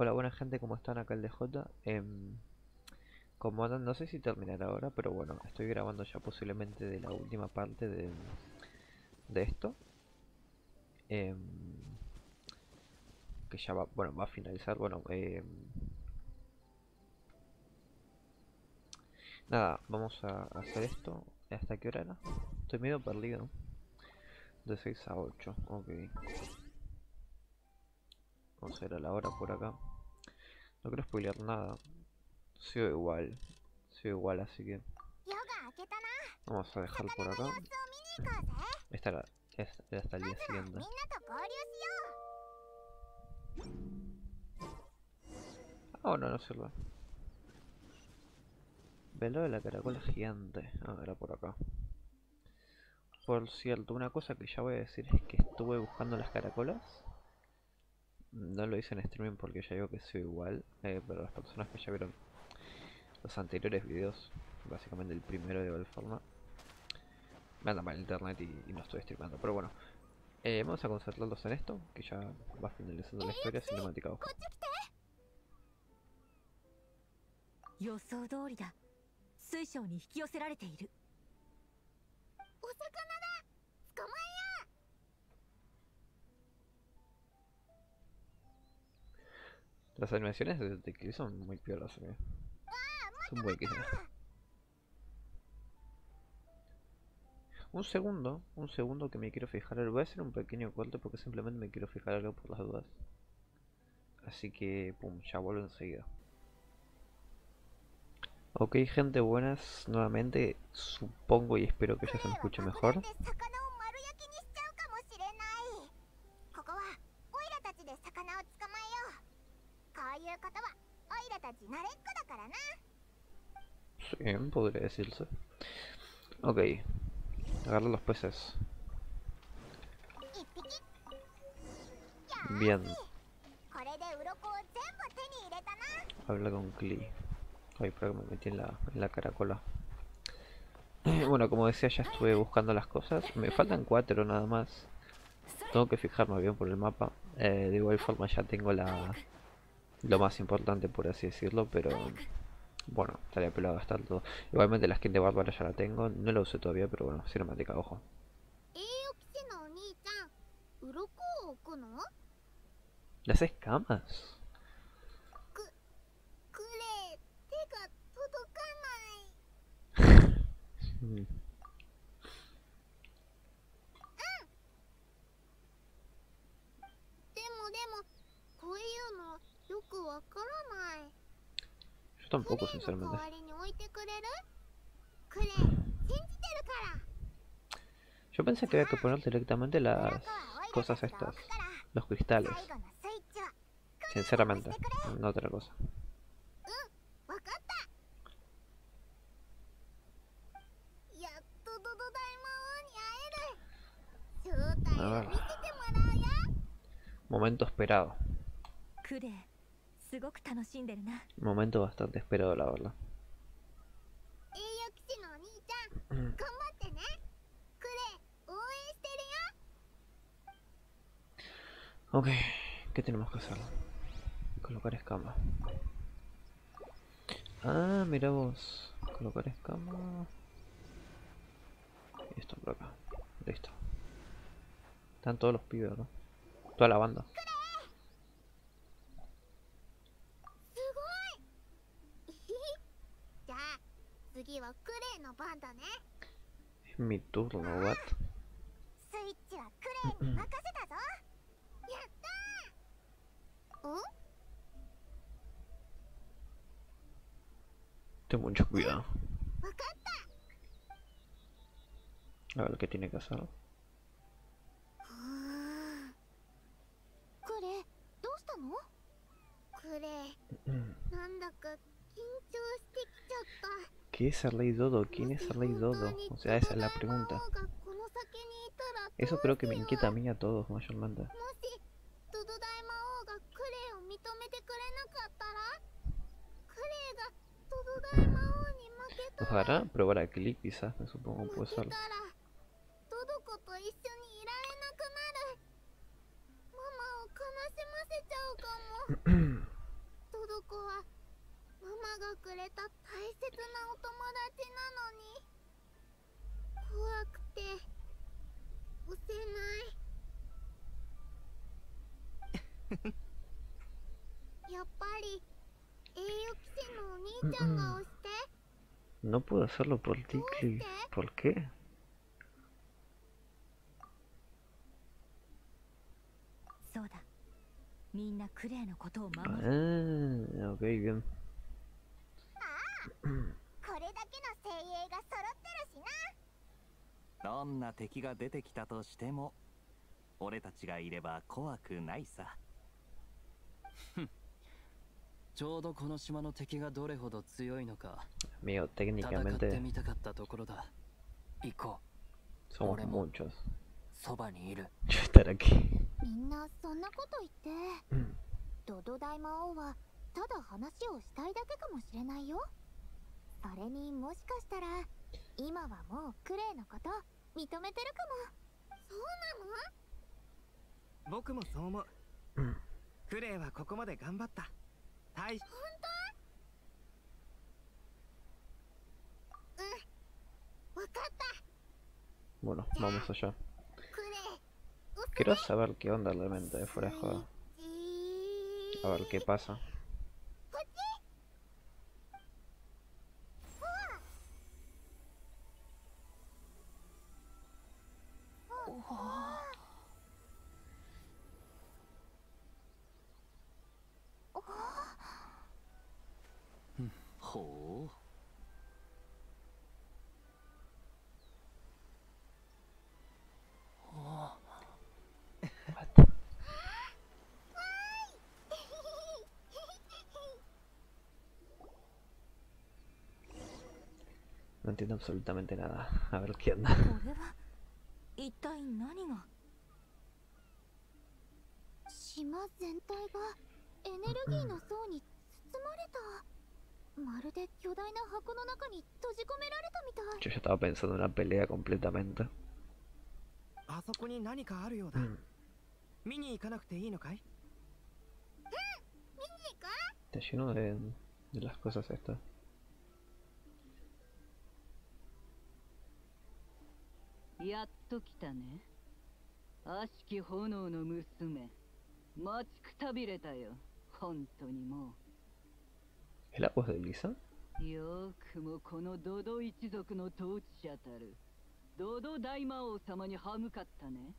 Hola, buena gente, ¿cómo están? Acá el DJ. Em, como andan, no sé si terminará ahora, pero bueno, estoy grabando ya posiblemente de la última parte de, de esto. Em, que ya va, bueno, va a finalizar. Bueno, em, nada, vamos a hacer esto. ¿Hasta qué hora era? Estoy medio perdido. De 6 a 8, ok. Vamos a ir a la hora por acá. No quiero spoilear nada. Sigo igual. Sigo igual, así que... Vamos a dejar por acá. Esta era, esta hasta el día siguiente. Ah, bueno, no sirve. Velo de la caracola gigante. Ah, era por acá. Por cierto, una cosa que ya voy a decir es que estuve buscando las caracolas no lo hice en streaming porque ya digo que soy igual, eh, pero las personas que ya vieron los anteriores videos, básicamente el primero de igual forma, me andan mal internet y, no estoy streamando. Pero bueno, eh, vamos a concentrarnos en esto, que ya va finalizando la historia cinemática. 予想通りだ水晶に引き寄せられているお魚 Las animaciones de Kill son muy piolas, eh. Son muy Un segundo, un segundo que me quiero fijar. Voy a hacer un pequeño corte porque simplemente me quiero fijar algo por las dudas. Así que, pum, ya vuelvo enseguida. Ok, gente, buenas nuevamente. Supongo y espero que ya se me escuche mejor. Sí, podría decirse. Ok. Agarra los peces. Bien. Habla con Klee. Ay, pero que me metí en la, en la caracola. bueno, como decía, ya estuve buscando las cosas. Me faltan cuatro nada más. Tengo que fijarme bien por el mapa. Eh, de igual forma ya tengo la, lo más importante por así decirlo, pero bueno, estaría pelado gastar todo. Igualmente la skin de Bárbara ya la tengo, no la usé todavía, pero bueno, cinemática, ojo. Las escamas. Tampoco, sinceramente. Yo pensé que había que poner directamente las cosas estas, los cristales. Sinceramente, no otra cosa. A ver. Momento esperado. Momento bastante esperado, la verdad. Ok, ¿qué tenemos que hacer? Colocar escama. Ah, mira vos. Colocar escama. Esto por acá. Listo. Están todos los pibes, ¿no? Toda la banda. Es mi turno, what? Ten mucho cuidado. A ver qué tiene que hacer. なんだか ¿Qué es el Rey Dodo? ¿Quién es el Rey Dodo? O sea, esa es la pregunta. Eso creo que me inquieta a mí a todos mayormente. ¿Nos hará probar a quizás? Me supongo puede ser. がくれた大切なお友達なのに。怖くて押せない。やっぱり栄誉騎士のお兄ちゃんが押して。No puedo hacerlo por ti. ¿Por qué? そうだみんなクレイのことを守 Ah, る ok, bien. これだけの精鋭が揃ってるしな。どんな敵が出てきたとしても俺たちがいれば怖くないさ。ちょうどこの島の敵がどれほど強いのか Amigo, 戦って técnicamente みたかったところだ。行こ somos muchos. うそばにいる。Yo estar aquí. みんなそんなこと言って。ドド大魔王はただ話をしたいだけかもしれないよそれにもしかしたら今はもうクレイのこと認めてるかもそうなの僕もそう思ううんクレイはここまで頑張った大しわかった Bueno, vamos allá. クレイ Quiero saber qué onda realmente, fuera de イッチ A ver qué pasa. こっちほう No entiendo absolutamente nada. A ver qué onda. これは一体何が島全体がエネルギーの層に包まれた。まるで巨大な箱の中に閉じ込められたみたい。Yo ya estaba pensando en una pelea completamente. あそこに何かあるようだ。Mm. 見に行かなくていいのかい？Está lleno de, de las cosas estas. やっと来たね。悪しき炎の娘待ちくたびれたよ。本当にも ¿Es la voz de Lisa? うよくもこのドド一族の統治者たる。ドド大魔王様に歯向かったね。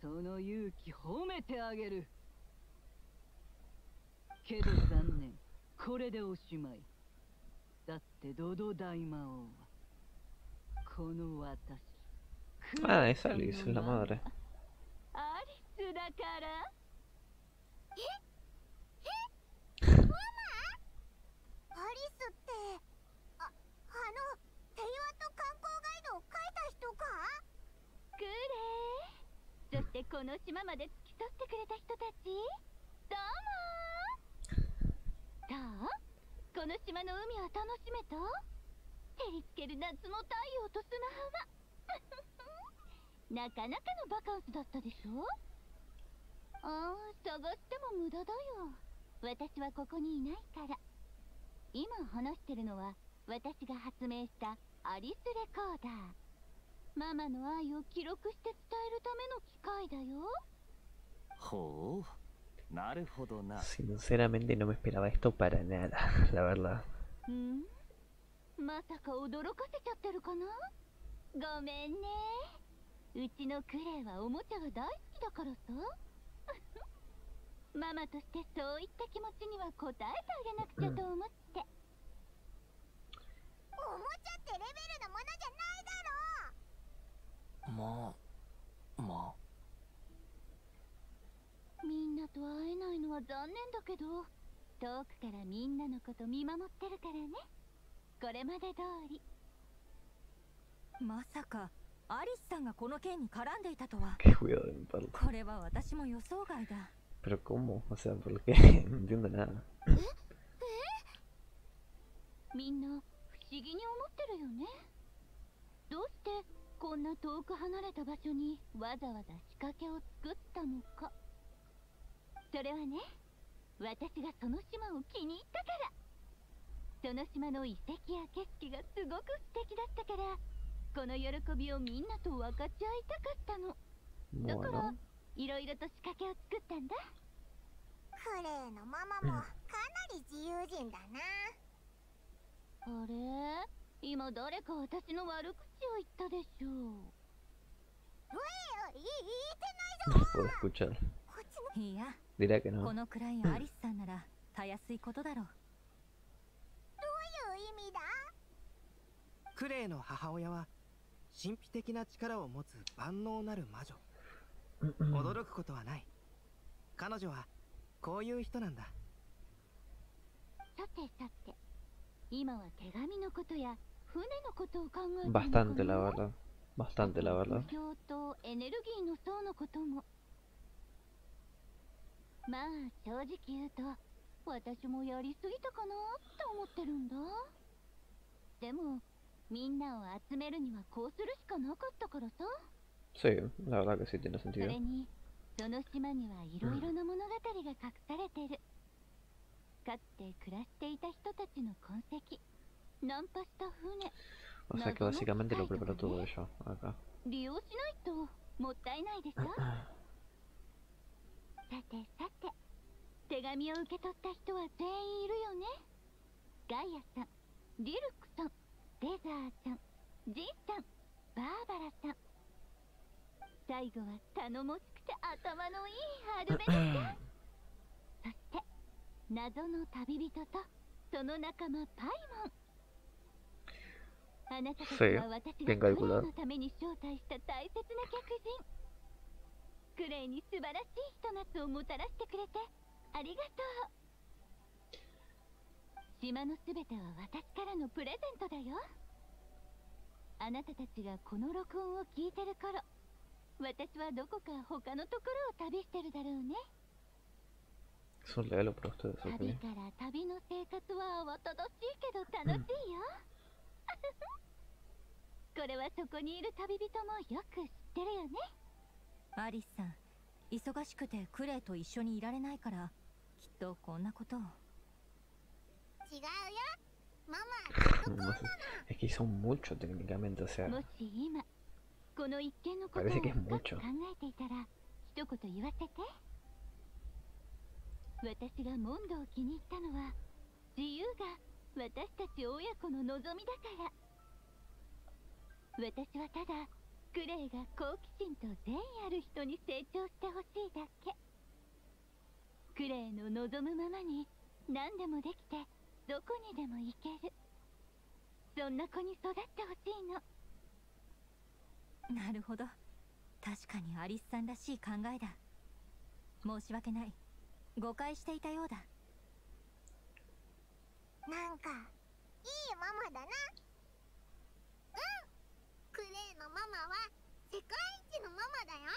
その勇気褒めてあげる。けど残念。これでおしまい。だってドド大魔王は。この私。Ah, es Alice, es la madre. アリスだからアリスってああの平和と観光ガイドを書いた人かクレイそしてこの島まで付き添ってくれた人たちどうもどうこの島の海は楽しめた照りつける夏の太陽と砂浜なかなかのバカンスだったでしょああ探しても無駄だよ。私はここにいないから。今話してるのは私が発明したアリスレコーダー。ママの愛を記録して伝えるための機械だよ。ほうなるほどな。Sinceramente no me esperaba esto para nada, la verdad. ん？まさか驚かせちゃってるかな？ごめんね。うちのクレイはおもちゃが大好きだからさママとしてそういった気持ちには応えてあげなくちゃと思って。おもちゃってレベルのものじゃないだろまあまみんなと会えないのは残念だけど遠くからみんなのこと見守ってるからね。これまで通り。まさかアリスさんがこの件に絡んでいたとは.これは私も予想外だ。Pero ¿cómo? O sea, ¿por qué? No entiendo nada. みんな不思議に思ってるよねどうしてこんな遠く離れた場所にわざわざ仕掛けを作ったのかそれはね私がその島を気に入ったからその島の遺跡や景色がすごく素敵だったからこの喜びをみんなと分かち合いたかったの。だからいろいろと仕掛けを作ったんだ。クレイのママもかなり自由人だな。あれ？今誰か私の悪口を言ったでしょう。いい言 no puedo escuchar. こっちの。いいや。Dirá que こ no. のくらいアリスさんならたやすいことだろう。どういう意味だ？クレイの母親は神秘的な力を持つ万能なる魔女。驚くことはない。彼女はこういう人なんだ。さてさて今は手紙のことや船のことを考えてるのか Bastante, la な verdad. Bastante, la あ verdad. と目標とエネルギーの層のことも。まあ正直言うと私もやりすぎたかなって思ってるんだ。でもみんなを集めるにはこうするしかなかったからさ。Sí, la verdad que sí tiene そ.れにその島にはいろいろな物語が隠されてる。かつて暮らしていた人たちの痕跡。ナンパした船。O sea que básicamente lo preparó todo ella acá. 利用しないともったいないでしょ？さてさて手紙を受け取った人は全員いるよね？ガイアさんリルクレザーさんジンさんバーバラさん。最後は頼もしくて頭のいいアルベルちゃんそして謎の旅人とその仲間パイモン。あなたたち Sí, は私クレイ calculado. のために招待した大切な客人。クレイに素晴らしいひと夏をもたらしてくれてありがとう島のすべては私からのプレゼントだよ。あなたたちがこの録音を聞いてる頃私はどこか他のところを旅してるだろうね。Es un regalo para ustedes, 旅.から旅の生活は慌ただしいけど楽しいよ。これはそこにいる旅人もよく知ってるよね。アリスさん忙しくてクレイと一緒にいられないからきっとこんなことを Es que son muchos técnicamente, o sea. Parece que es mucho. 考えていたら一言言わせて。私がモンドを気に入ったのは自由が私たち親子の望みだから。私はただクレイが好奇心と善意ある人に成長してほしいだけ。クレイの望むままに何でもできてどこにでも行ける。そんな子に育ってほしいの。なるほど。確かにアリスさんらしい考えだ。申し訳ない。誤解していたようだ。なんかいいママだな。うん。クレイのママは世界一のママだよ。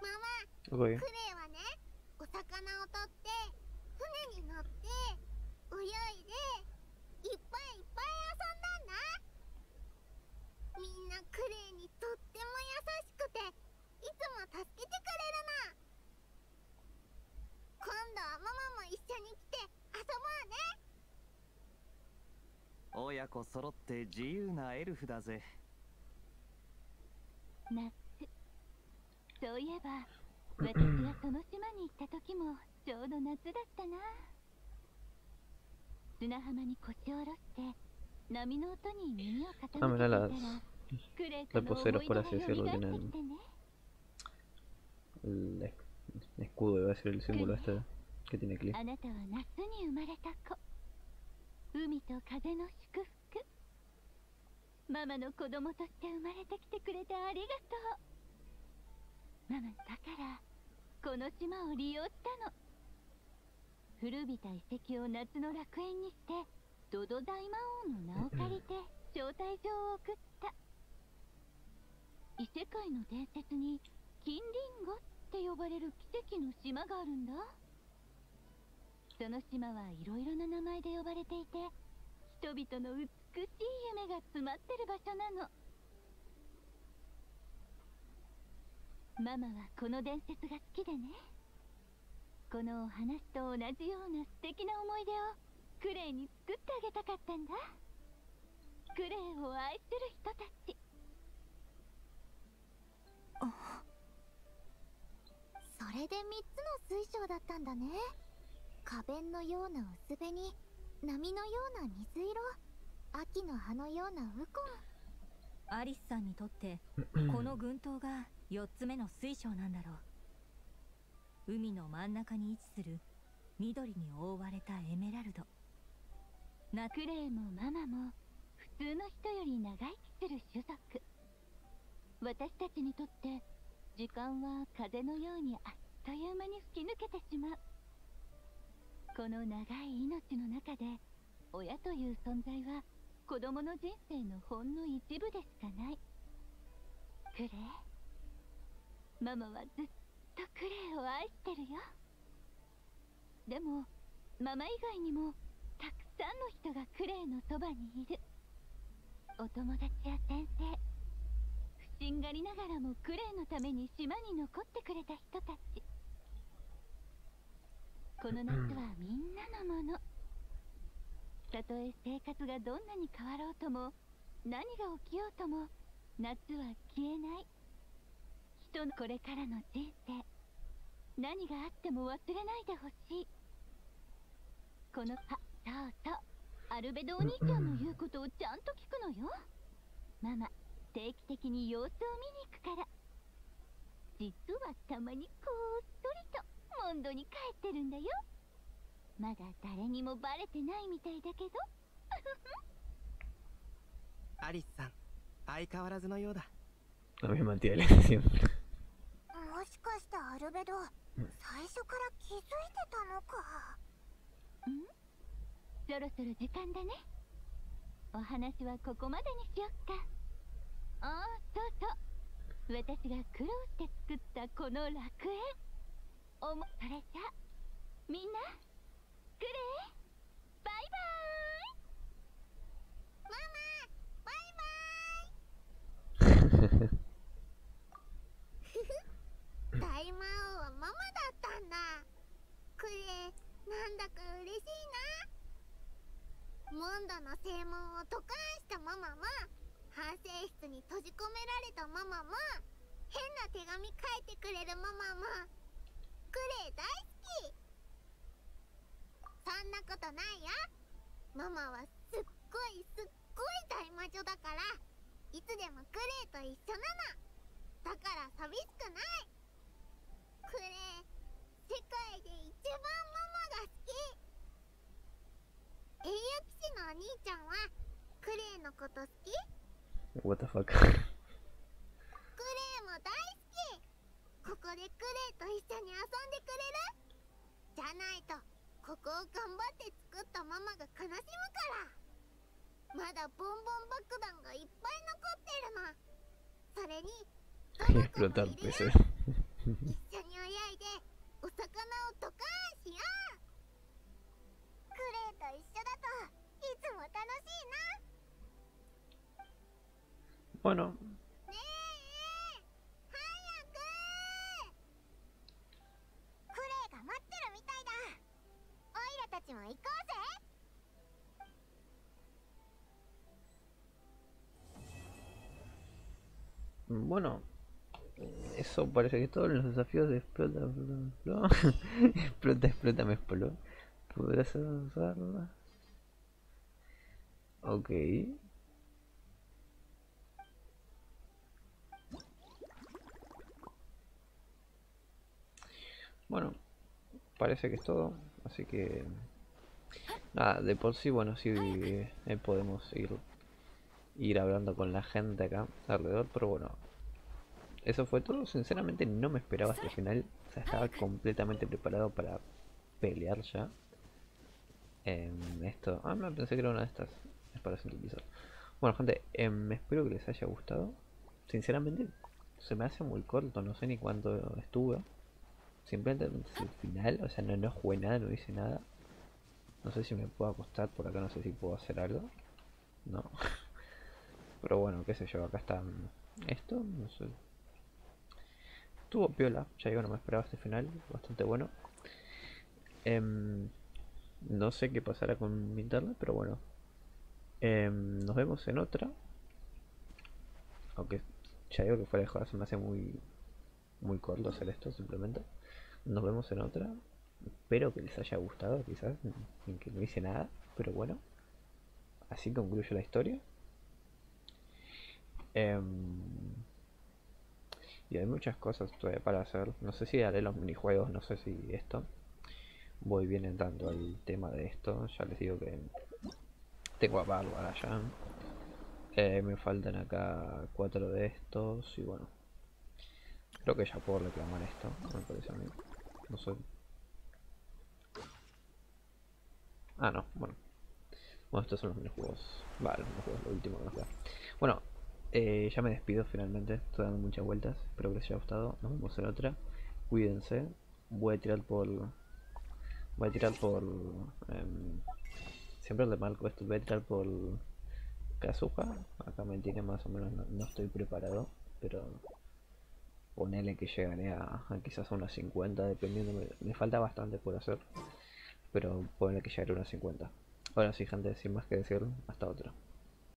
ママ Ok. クレイはねお魚を取って船に乗って泳いでいっぱいいっぱい遊んだんだみんなクレイにとっても優しくていつも助けてくれるの今度はママも一緒に来て遊ぼうね親子揃って自由なエルフだぜ。夏。そういえば私がその島に行った時もちょうど夏だったな。砂浜に腰を下ろして波の音に耳を傾けていた Ah, ら reposeros, 思い por 出 así が decirlo, 蘇って tienen きてね。el es- escudo, a decir el símbolo este que tiene Cliff. あなたは夏に生まれた子。海と風の祝福ママの子供として生まれてきてくれてありがとう。ママだからこの島を利用したの。古びた遺跡を夏の楽園にしてドド大魔王の名を借りて招待状を送った。異世界の伝説に金リンゴって呼ばれる奇跡の島があるんだ。その島はいろいろな名前で呼ばれていて人々の美美しい夢が詰まってる場所なの。ママはこの伝説が好きでね。このお話と同じような素敵な思い出をクレイに作ってあげたかったんだ。クレイを愛する人たち。それで3つの水晶だったんだね。花弁のような薄紅波のような水色。秋の葉のようなウコン。アリスさんにとって この群島が4つ目の水晶なんだろう。海の真ん中に位置する緑に覆われたエメラルド。なクレイもママも普通の人より長生きする種族。私たちにとって時間は風のようにあっという間に吹き抜けてしまう。この長い命の中で親という存在は子供の人生のほんの一部でしかない。クレイ。ママはずっとクレイを愛してるよ。でもママ以外にもたくさんの人がクレイのそばにいる。お友達や先生。不審がりながらもクレイのために島に残ってくれた人たち。この夏はみんなのもの。たとえ生活がどんなに変わろうとも何が起きようとも夏は消えない。人のこれからの人生何があっても忘れないでほしい。このあそうそうアルベドお兄ちゃんの言うことをちゃんと聞くのよ。ママ定期的に様子を見に行くから。実はたまにこっそりとモンドに帰ってるんだよ。まだ誰にもバレてないみたいだけど。アリスさん相変わらずのようだ。La misma tía de siempre. もしかしてアルベド最初から気づいてたのか？ん？そろそろ時間だね。お話はここまでにしよっか。ああそうそう私が苦労して作ったこの楽園。おもそれじゃみんなクレイバーイママバイ。バーイ大魔王はママだったんだクレイなんだか嬉しいなモンドの正門を渡韓したママも反省室に閉じ込められたママも変な手紙書いてくれるママもクレイ大好きんなことないよ。ママはすっごいすっごい大魔女だから。いつでもクレイと一緒なの。だから寂しくない。クレイ世界で一番ママが好き。英雄騎士のお兄ちゃんはクレイのこと好き？What the fuck? クレイも大好き。ここでクレイと一緒に遊んでくれる？じゃないとここを頑張って作ったママが悲しむから。まだボンボン爆弾がいっぱい残ってるの。それに Explotar. 一緒に泳いでお魚をドカーンしようクレイと一緒だといつも楽しいな。Bueno, bueno. Eso parece que todos los desafíos de explota, explota, explota, me explotó. ¿Podrás avanzarla? Ok. Bueno, parece que es todo, así que nada, de por sí, bueno, sí eh, podemos ir ir hablando con la gente acá alrededor, pero bueno, eso fue todo. Sinceramente no me esperaba el final, o sea, estaba completamente preparado para pelear ya. Em, esto, ah, me pensé que era una de estas, es para sintetizar. Bueno, gente, em, espero que les haya gustado. Sinceramente, se me hace muy corto, no sé ni cuánto estuve. Simplemente el final, o sea, no, no jugué nada, no hice nada. No sé si me puedo acostar por acá, no sé si puedo hacer algo. No. Pero bueno, qué sé yo, acá está mm, esto, no sé. Estuvo piola, ya digo, no me esperaba este final, bastante bueno. Em, No sé qué pasará con mi internet, pero bueno. Em, nos vemos en otra. Aunque ya digo que fuera de joder, se me hace muy, muy corto hacer esto simplemente. Nos vemos en otra. Espero que les haya gustado, quizás, en que no hice nada, pero bueno. Así concluye la historia. Em, y hay muchas cosas todavía para hacer. No sé si haré los minijuegos, no sé si esto. Voy bien entrando al tema de esto. Ya les digo que tengo a Bárbara ya. Eh, me faltan acá cuatro de estos y bueno. Creo que ya puedo reclamar esto, me parece a mí. No sé. Ah, no, bueno. Bueno, estos son los minijuegos. Vale, los minijuegos, lo último que nos queda. Bueno, eh, ya me despido finalmente. Estoy dando muchas vueltas. Espero que les haya gustado. Nos vemos en otra. Cuídense. Voy a tirar por... Voy a tirar por... em, siempre le marco esto. Voy a tirar por... Kazuha. Acá me tiene más o menos. No, estoy preparado. Pero... Ponele que llegaré a, a quizás unas 50. Dependiendo. Me, me falta bastante por hacer. Pero ponele que llegaré a unas 50. Ahora sí, gente. Sin más que decir. Hasta otra.